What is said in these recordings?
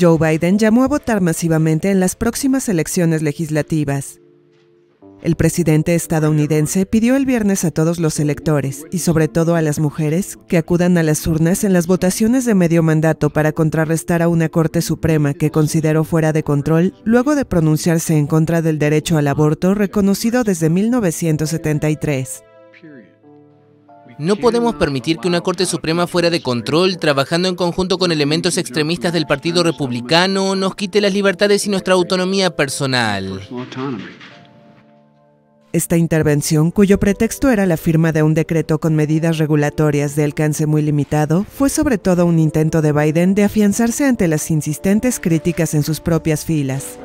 Joe Biden llamó a votar masivamente en las próximas elecciones legislativas. El presidente estadounidense pidió el viernes a todos los electores, y sobre todo a las mujeres, que acudan a las urnas en las votaciones de medio mandato para contrarrestar a una Corte Suprema que consideró fuera de control luego de pronunciarse en contra del derecho al aborto reconocido desde 1973. No podemos permitir que una Corte Suprema fuera de control, trabajando en conjunto con elementos extremistas del Partido Republicano, nos quite las libertades y nuestra autonomía personal. Esta intervención, cuyo pretexto era la firma de un decreto con medidas regulatorias de alcance muy limitado, fue sobre todo un intento de Biden de afianzarse ante las insistentes críticas en sus propias filas.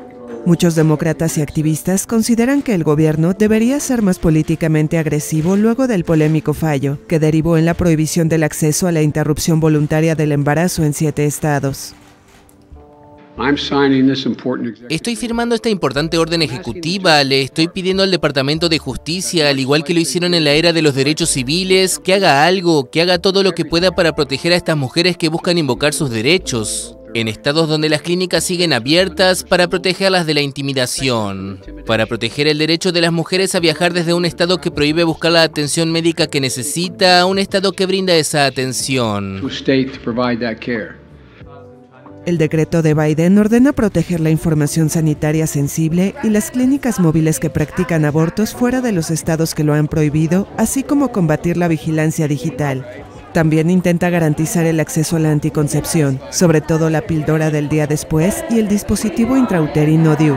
Muchos demócratas y activistas consideran que el gobierno debería ser más políticamente agresivo luego del polémico fallo, que derivó en la prohibición del acceso a la interrupción voluntaria del embarazo en siete estados. Estoy firmando esta importante orden ejecutiva, le estoy pidiendo al Departamento de Justicia, al igual que lo hicieron en la era de los derechos civiles, que haga algo, que haga todo lo que pueda para proteger a estas mujeres que buscan invocar sus derechos. En estados donde las clínicas siguen abiertas para protegerlas de la intimidación, para proteger el derecho de las mujeres a viajar desde un estado que prohíbe buscar la atención médica que necesita a un estado que brinda esa atención. El decreto de Biden ordena proteger la información sanitaria sensible y las clínicas móviles que practican abortos fuera de los estados que lo han prohibido, así como combatir la vigilancia digital. También intenta garantizar el acceso a la anticoncepción, sobre todo la píldora del día después y el dispositivo intrauterino DIU.